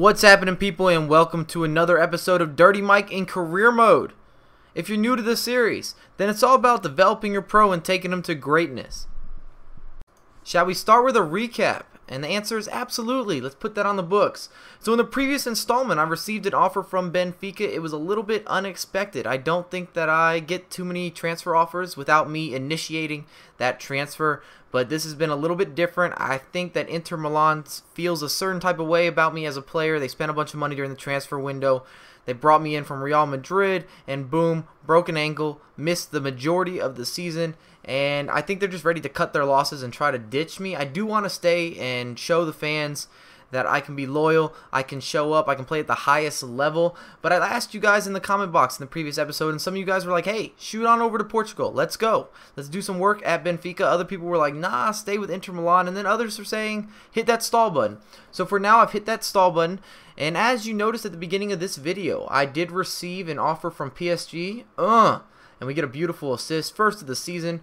What's happening, people, and welcome to another episode of Dirty Mike in Career Mode. If you're new to this series, then it's all about developing your pro and taking them to greatness. Shall we start with a recap? And the answer is absolutely. Let's put that on the books. So in the previous installment, I received an offer from Benfica. It was a little bit unexpected. I don't think that I get too many transfer offers without me initiating that transfer. But this has been a little bit different. I think that Inter Milan feels a certain type of way about me as a player. They spent a bunch of money during the transfer window. They brought me in from Real Madrid, and boom, broken ankle, missed the majority of the season. And I think they're just ready to cut their losses and try to ditch me. I do want to stay and show the fans that I can be loyal, I can show up, I can play at the highest level. But I asked you guys in the comment box in the previous episode, and some of you guys were like, hey, shoot on over to Portugal. Let's go. Let's do some work at Benfica. Other people were like, nah, stay with Inter Milan. And then others are saying, hit that stall button. So for now, I've hit that stall button. And as you noticed at the beginning of this video, I did receive an offer from PSG. Uh, and we get a beautiful assist, first of the season,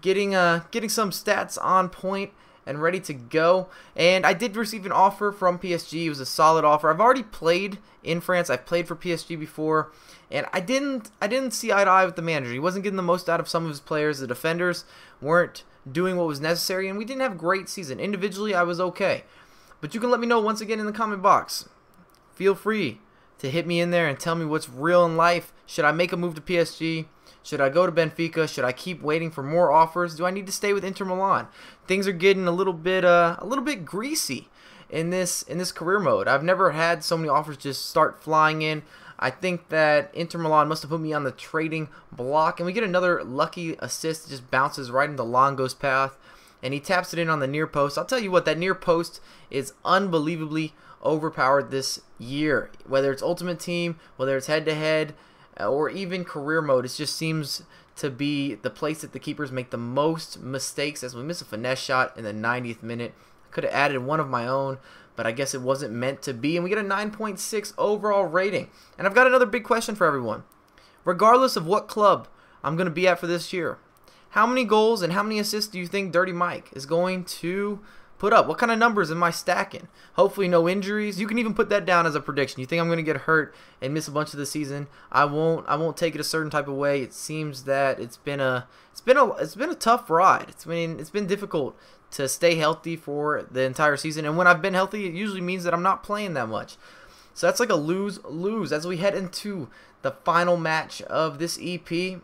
getting uh getting some stats on point and ready to go. And I did receive an offer from PSG. It was a solid offer. I've already played in France. I've played for PSG before, and I didn't I didn't see eye to eye with the manager. He wasn't getting the most out of some of his players. The defenders weren't doing what was necessary, and we didn't have a great season. Individually, I was okay. But you can let me know once again in the comment box. Feel free to hit me in there and tell me what's real in life. Should I make a move to PSG? Should I go to Benfica? Should I keep waiting for more offers? Do I need to stay with Inter Milan? Things are getting a little bit uh, a little bit greasy in this in this career mode. I've never had so many offers just start flying in. I think that Inter Milan must have put me on the trading block, and we get another lucky assist. Just bounces right into Longo's path, and he taps it in on the near post. I'll tell you what, that near post is unbelievably overpowered this year. Whether it's Ultimate Team, whether it's head to head, or even career mode, it just seems to be the place that the keepers make the most mistakes as we miss a finesse shot in the 90th minute. Could have added one of my own, but I guess it wasn't meant to be. And we get a 9.6 overall rating. And I've got another big question for everyone. Regardless of what club I'm going to be at for this year, how many goals and how many assists do you think Dirty Mike is going to put up? What kind of numbers am I stacking? Hopefully no injuries. You can even put that down as a prediction. You think I'm going to get hurt and miss a bunch of the season? I won't. I won't take it a certain type of way. It seems that it's been a it's been a it's been a tough ride. It's been it's been difficult to stay healthy for the entire season. And when I've been healthy, it usually means that I'm not playing that much. So that's like a lose lose as we head into the final match of this EP.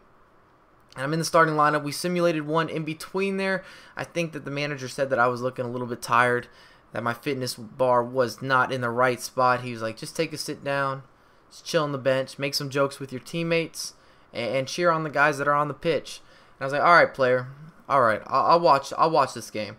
I'm in the starting lineup. We simulated one in between there. I think that the manager said that I was looking a little bit tired, that my fitness bar was not in the right spot. He was like, just take a sit down, just chill on the bench, make some jokes with your teammates, and, cheer on the guys that are on the pitch. And I was like, all right, player, all right, I'll, I'll watch. I'll watch this game.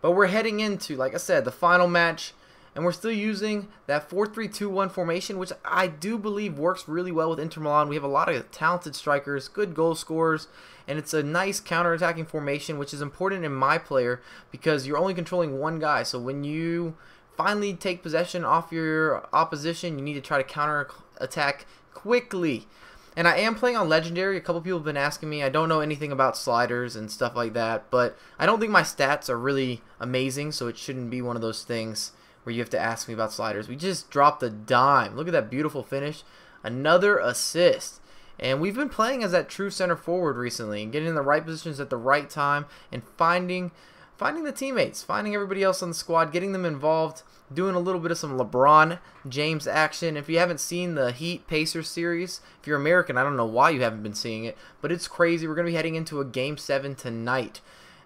But we're heading into, like I said, the final match and we're still using that 4-3-2-1 formation, which I do believe works really well with Inter Milan. We have a lot of talented strikers, good goal scorers, and it's a nice counter-attacking formation, which is important in my player because you're only controlling one guy. So when you finally take possession off your opposition, you need to try to counter-attack quickly. And I am playing on Legendary. A couple people have been asking me. I don't know anything about sliders and stuff like that, but I don't think my stats are really amazing, so it shouldn't be one of those things where you have to ask me about sliders. We just dropped a dime. Look at that beautiful finish. Another assist. And we've been playing as that true center forward recently and getting in the right positions at the right time and finding finding the teammates, finding everybody else on the squad, getting them involved, doing a little bit of some LeBron James action. If you haven't seen the Heat Pacers series, if you're American, I don't know why you haven't been seeing it, but it's crazy. We're going to be heading into a game 7 tonight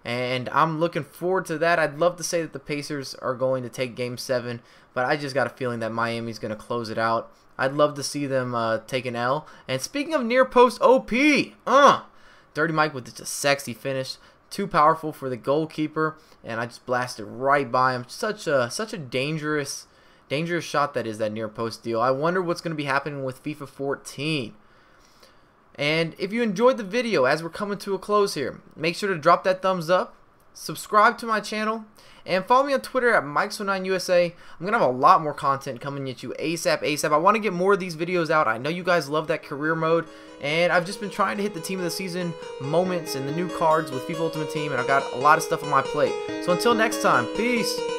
and I'm looking forward to that. I'd love to say that the Pacers are going to take Game 7, but I just got a feeling that Miami's going to close it out. I'd love to see them uh, take an L. And speaking of near post OP, uh, Dirty Mike with just a sexy finish. Too powerful for the goalkeeper, and I just blasted right by him. Such a such a dangerous dangerous shot that is that near post deal. I wonder what's going to be happening with FIFA 14. And if you enjoyed the video as we're coming to a close here, make sure to drop that thumbs up, subscribe to my channel, and follow me on Twitter at Mike09USA. I'm going to have a lot more content coming at you ASAP, ASAP. I want to get more of these videos out. I know you guys love that career mode, and I've just been trying to hit the Team of the Season moments and the new cards with FIFA Ultimate Team, and I've got a lot of stuff on my plate. So until next time, peace!